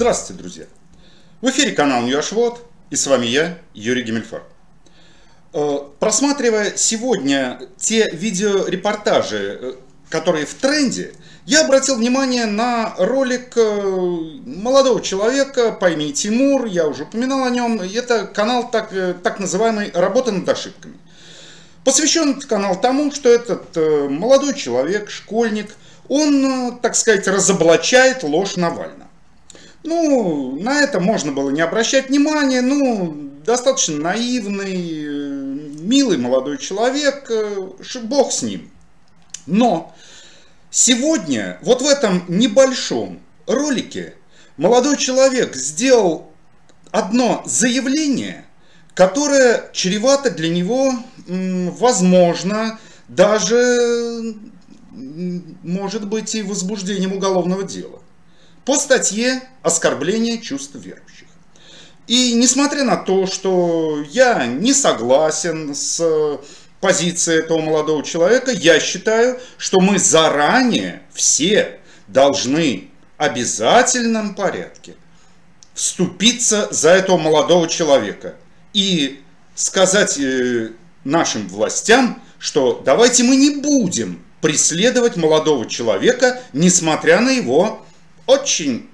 Здравствуйте, друзья! В эфире канал Ньюашвод, и с вами я, Юрий Гемельфар. Э, просматривая сегодня те видеорепортажи, э, которые в тренде, я обратил внимание на ролик э, молодого человека по имени Тимур, я уже упоминал о нем, это канал так, так называемый «Работа над ошибками». Посвящен этот канал тому, что этот молодой человек, школьник, он, так сказать, разоблачает ложь Навального. Ну, на это можно было не обращать внимания, ну, достаточно наивный, милый молодой человек, э, бог с ним. Но сегодня, вот в этом небольшом ролике, молодой человек сделал одно заявление, которое чревато для него, возможно, даже, может быть, и возбуждением уголовного дела по статье «Оскорбление чувств верующих». И несмотря на то, что я не согласен с позицией этого молодого человека, я считаю, что мы заранее все должны в обязательном порядке вступиться за этого молодого человека и сказать э, нашим властям, что давайте мы не будем преследовать молодого человека, несмотря на его очень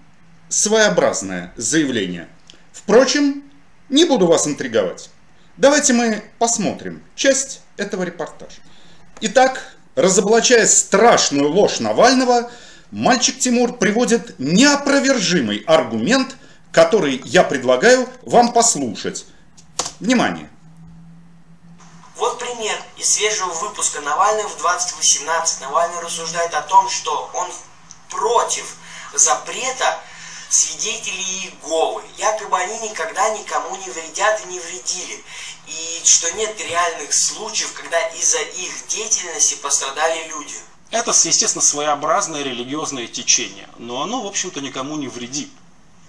своеобразное заявление. Впрочем, не буду вас интриговать. Давайте мы посмотрим часть этого репортажа. Итак, разоблачая страшную ложь Навального, мальчик Тимур приводит неопровержимый аргумент, который я предлагаю вам послушать. Внимание! Вот пример из свежего выпуска Навального в 2018. Навальный рассуждает о том, что он против запрета свидетелей Иеговы. Якобы они никогда никому не вредят и не вредили. И что нет реальных случаев, когда из-за их деятельности пострадали люди. Это, естественно, своеобразное религиозное течение, но оно, в общем-то, никому не вредит.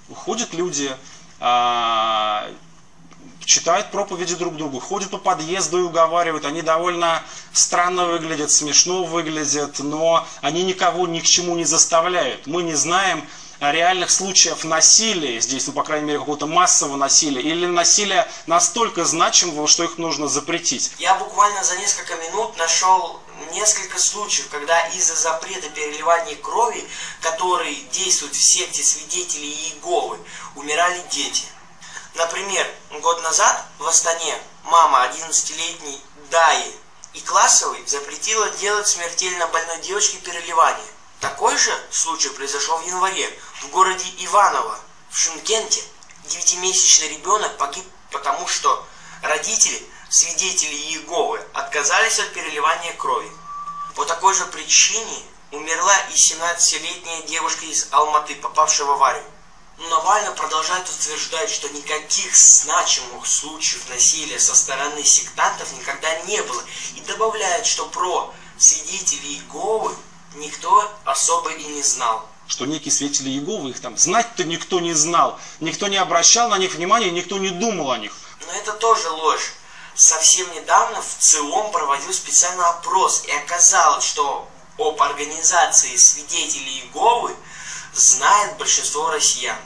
Уходят люди, а, читают проповеди друг другу, ходят по подъезду и уговаривают. Они довольно странно выглядят, смешно выглядят, но они никого ни к чему не заставляют. Мы не знаем реальных случаев насилия здесь, ну, по крайней мере, какого-то массового насилия, или насилия настолько значимого, что их нужно запретить. Я буквально за несколько минут нашел несколько случаев, когда из-за запрета переливания крови, который действует в секте свидетелей Иеговы, умирали дети. Например, год назад в Астане мама 11-летней Даи и классовой запретила делать смертельно больной девочке переливание. Такой же случай произошел в январе в городе Иваново, в Шимкенте. Девятимесячный ребенок погиб потому, что родители, свидетели Иеговы, отказались от переливания крови. По такой же причине умерла и 17-летняя девушка из Алматы, попавшая в аварию. Навальный продолжает утверждать, что никаких значимых случаев насилия со стороны сектантов никогда не было. И добавляет, что про свидетелей Иеговы никто особо и не знал. Что некие свидетели Иеговы, их там знать-то никто не знал. Никто не обращал на них внимания, никто не думал о них. Но это тоже ложь. Совсем недавно в ЦИОМ проводил специальный опрос, и оказалось, что об организации свидетелей Иеговы знает большинство россиян.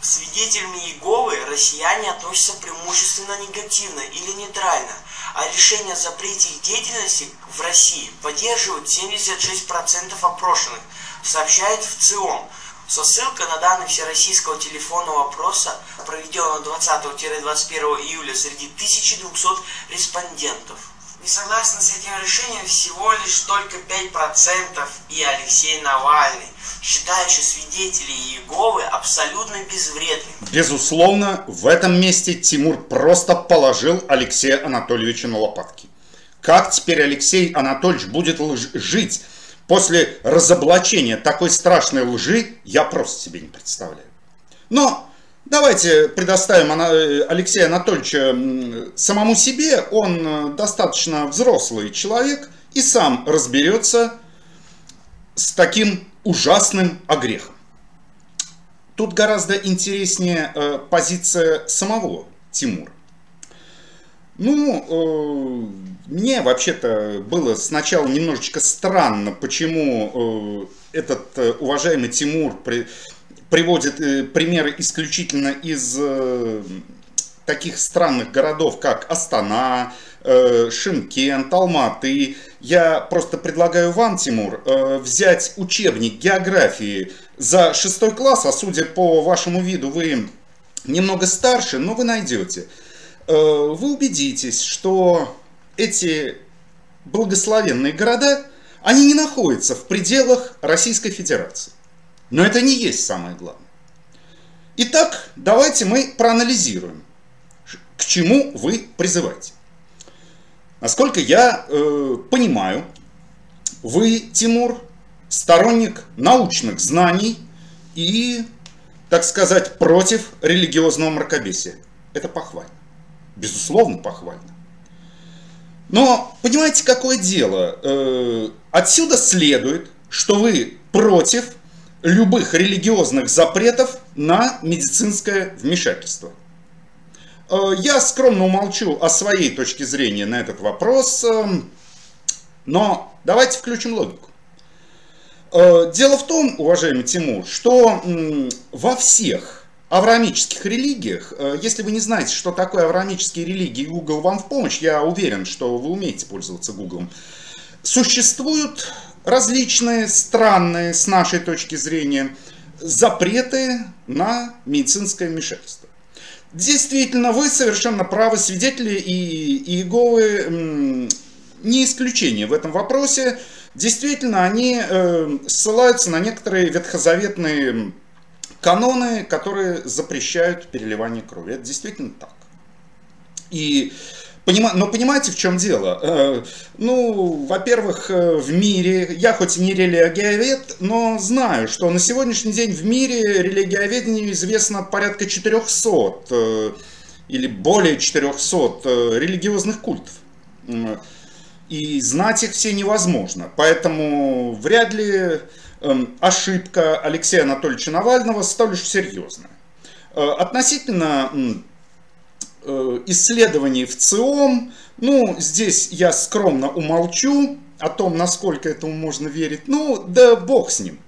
Свидетелями Иеговы россияне относятся преимущественно негативно или нейтрально, а решение о запрете их деятельности в России поддерживают 76% опрошенных, сообщает в ЦИОМ. Со ссылкой на данные Всероссийского телефонного опроса, проведенного 20-21 июля среди 1200 респондентов. Не согласны с этим решением всего лишь только 5% и Алексей Навальный, считающий свидетелей Иеговы абсолютно безвредными. Безусловно, в этом месте Тимур просто положил Алексея Анатольевича на лопатки. Как теперь Алексей Анатольевич будет жить после разоблачения такой страшной лжи, я просто себе не представляю. Но Давайте предоставим э, Алексея Анатольевича самому себе. Он э, достаточно взрослый человек и сам разберется с таким ужасным огрехом. Тут гораздо интереснее э, позиция самого Тимура. Ну, мне вообще-то было сначала немножечко странно, почему этот уважаемый Тимур приводит э, примеры исключительно из э, таких странных городов, как Астана, э, Шимкент, Алматы. Я просто предлагаю вам, Тимур, взять учебник географии за шестой класс, а судя по вашему виду, вы немного старше, но вы найдете. Вы убедитесь, что эти благословенные города, они не находятся в пределах Российской Федерации. Но это не есть самое главное. Итак, давайте мы проанализируем, к чему вы призываете. Насколько я э, понимаю, вы, Тимур, сторонник научных знаний и, так сказать, против религиозного мракобесия. Это похвально. Безусловно, похвально. Но понимаете, какое дело? Э, отсюда следует, что вы против любых религиозных запретов на медицинское вмешательство. Э, я скромно умолчу о своей точке зрения на этот вопрос, эм, но давайте включим логику. Э, дело в том, уважаемый Тимур, что во всех авраамических религиях, э, если вы не знаете, что такое авраамические религии, Google вам в помощь, я уверен, что вы умеете пользоваться Google, существуют различные странные, с нашей точки зрения, запреты на медицинское вмешательство. Действительно, вы совершенно правы, свидетели и Иеговы не исключение в этом вопросе. Действительно, они э, ссылаются на некоторые ветхозаветные каноны, которые запрещают переливание крови. Это действительно так. И но понимаете, в чем дело? Э, ну, во-первых, э, в мире, я хоть и не религиовед, но знаю, что на сегодняшний день в мире религиоведению известно порядка 400 э, или более 400 религиозных культов. И знать их все невозможно. Поэтому вряд ли эм, ошибка Алексея Анатольевича Навального столь уж серьезная. Относительно исследований в ЦИОМ. Ну, здесь я скромно умолчу о том, насколько этому можно верить. Ну, да бог с ним.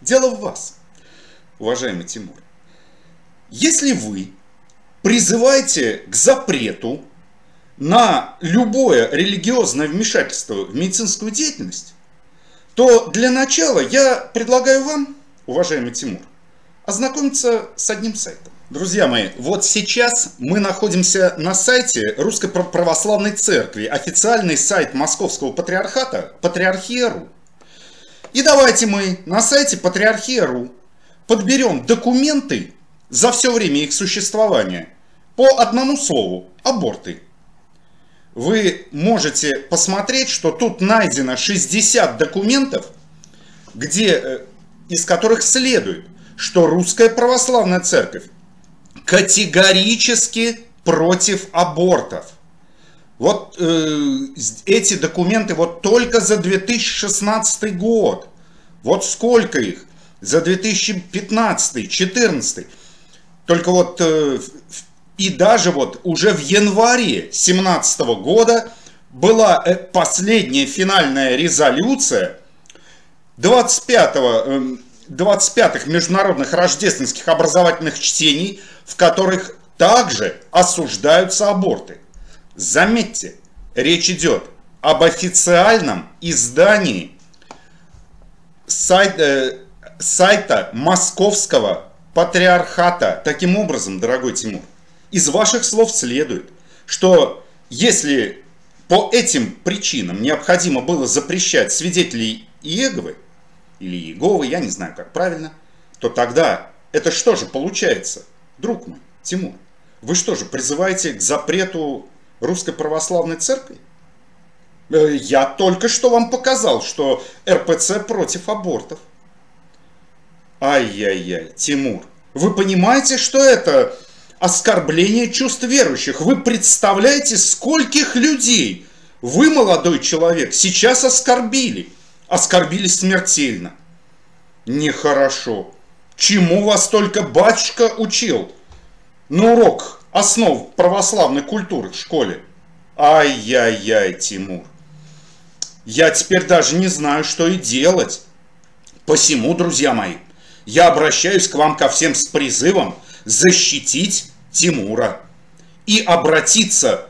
Дело в вас, уважаемый Тимур. Если вы призываете к запрету на любое религиозное вмешательство в медицинскую деятельность, то для начала я предлагаю вам, уважаемый Тимур, ознакомиться с одним сайтом. Друзья мои, вот сейчас мы находимся на сайте Русской Православной Церкви, официальный сайт Московского Патриархата, Патриархия.ру. И давайте мы на сайте Патриархия.ру подберем документы за все время их существования по одному слову – аборты. Вы можете посмотреть, что тут найдено 60 документов, где, э, из которых следует, что Русская Православная Церковь категорически против абортов. Вот э, эти документы вот только за 2016 год. Вот сколько их? За 2015, 2014. Только вот э, и даже вот уже в январе 2017 года была э, последняя финальная резолюция 25 25-х международных рождественских образовательных чтений, в которых также осуждаются аборты. Заметьте, речь идет об официальном издании сайта, э, сайта Московского патриархата. Таким образом, дорогой Тимур, из ваших слов следует, что если по этим причинам необходимо было запрещать свидетелей Иеговы, или Иеговы, я не знаю, как правильно, то тогда это что же получается, друг мой, Тимур? Вы что же, призываете к запрету Русской Православной Церкви? Э, я только что вам показал, что РПЦ против абортов. Ай-яй-яй, Тимур, вы понимаете, что это оскорбление чувств верующих? Вы представляете, скольких людей вы, молодой человек, сейчас оскорбили? Оскорбили смертельно. Нехорошо. Чему вас только батюшка учил? На урок основ православной культуры в школе. Ай-яй-яй, Тимур. Я теперь даже не знаю, что и делать. Посему, друзья мои, я обращаюсь к вам ко всем с призывом защитить Тимура и обратиться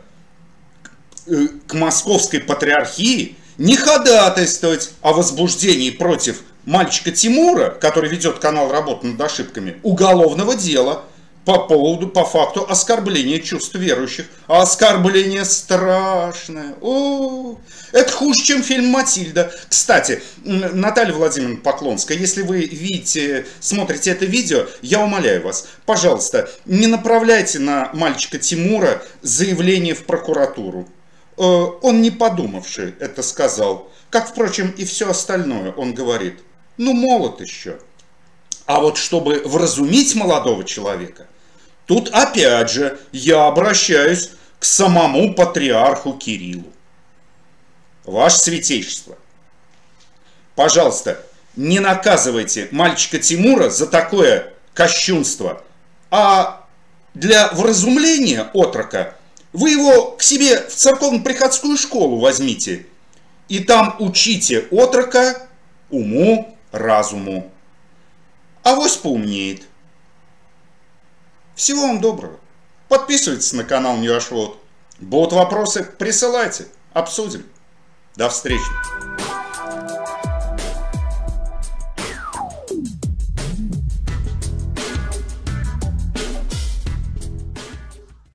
э, к московской патриархии, не ходатайствовать о возбуждении против мальчика Тимура, который ведет канал «Работа над ошибками», уголовного дела по поводу, по факту оскорбления чувств верующих. А оскорбление страшное. О, это хуже, чем фильм «Матильда». Кстати, Наталья Владимировна Поклонская, если вы видите, смотрите это видео, я умоляю вас, пожалуйста, не направляйте на мальчика Тимура заявление в прокуратуру. Э, он не подумавший это сказал. Как, впрочем, и все остальное он говорит. Ну, молод еще. А вот чтобы вразумить молодого человека, тут опять же я обращаюсь к самому патриарху Кириллу. Ваше Святейшество, пожалуйста, не наказывайте мальчика Тимура за такое кощунство, а для вразумления отрока вы его к себе в церковно-приходскую школу возьмите и там учите отрока уму, разуму. Авось поумнеет. Всего вам доброго. Подписывайтесь на канал Ньюашвод. Будут вопросы, присылайте, обсудим. До встречи.